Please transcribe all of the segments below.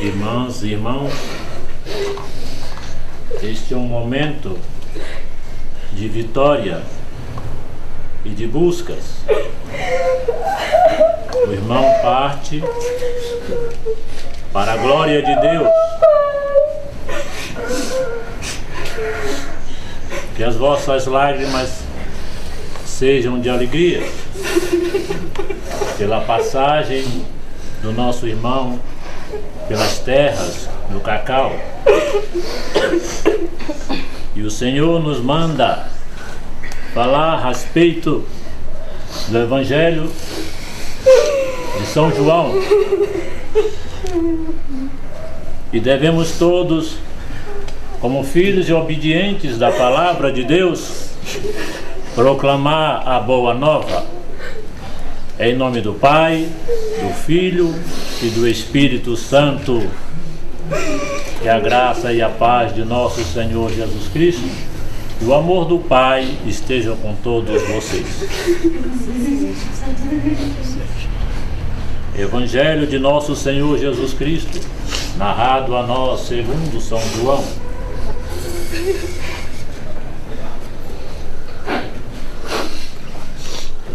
Irmãs e irmãos, este é um momento de vitória e de buscas. O irmão parte para a glória de Deus. Que as vossas lágrimas sejam de alegria pela passagem do nosso irmão pelas terras do cacau. E o Senhor nos manda falar a respeito do Evangelho de São João. E devemos todos, como filhos e obedientes da palavra de Deus, proclamar a boa nova. Em nome do Pai, do Filho e do Espírito Santo. Que a graça e a paz de nosso Senhor Jesus Cristo e o amor do Pai estejam com todos vocês. Evangelho de nosso Senhor Jesus Cristo, narrado a nós segundo São João.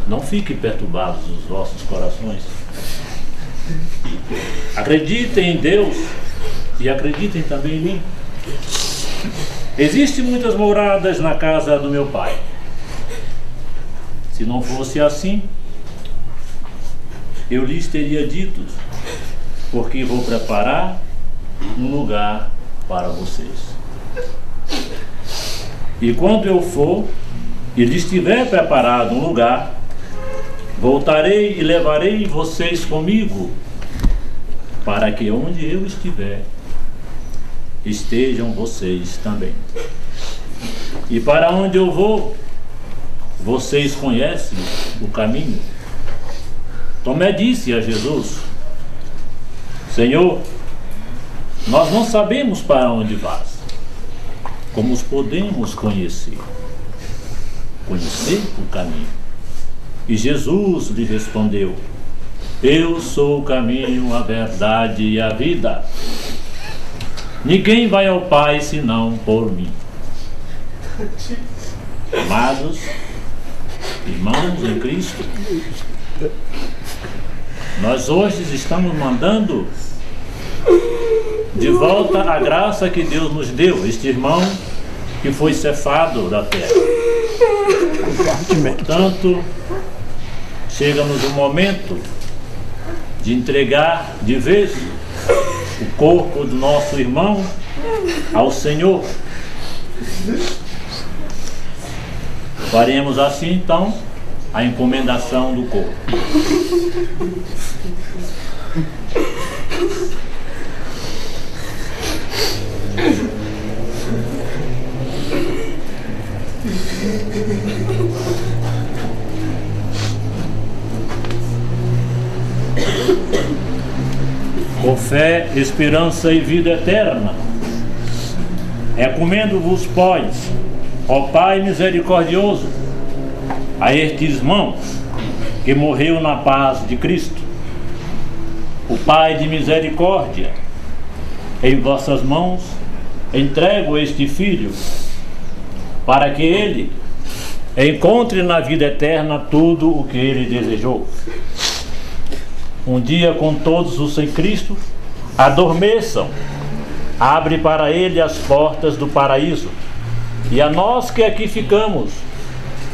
Não fiquem perturbados os vossos corações. Acreditem em Deus e acreditem também em mim. Existem muitas moradas na casa do meu pai. Se não fosse assim, eu lhes teria dito, porque vou preparar um lugar para vocês. E quando eu for e lhes tiver preparado um lugar, voltarei e levarei vocês comigo, para que onde eu estiver, estejam vocês também. E para onde eu vou, vocês conhecem o caminho. Tomé disse a Jesus: Senhor, nós não sabemos para onde vas. Como os podemos conhecer? Conhecer o caminho. E Jesus lhe respondeu: Eu sou o caminho, a verdade e a vida. Ninguém vai ao Pai senão por mim. Amados, irmãos em Cristo, nós hoje estamos mandando de volta a graça que Deus nos deu, este irmão que foi cefado da terra. Portanto, chega-nos o momento de entregar de vez o corpo do nosso irmão ao Senhor. Faremos assim então a encomendação do corpo. com fé, esperança e vida eterna. Recomendo-vos, pois, ó Pai misericordioso, a estes irmãos que morreu na paz de Cristo, o Pai de misericórdia, em vossas mãos entrego este filho, para que ele encontre na vida eterna tudo o que ele desejou um dia com todos os sem Cristo, adormeçam, abre para ele as portas do paraíso. E a nós que aqui ficamos,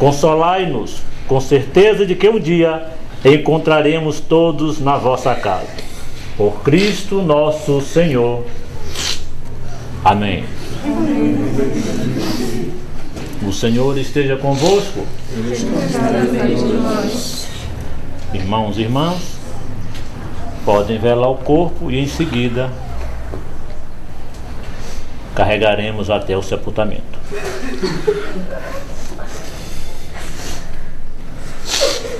consolai-nos com certeza de que um dia encontraremos todos na vossa casa. Por Cristo nosso Senhor. Amém. O Senhor esteja convosco. Irmãos e irmãs, podem velar o corpo e em seguida carregaremos até o sepultamento.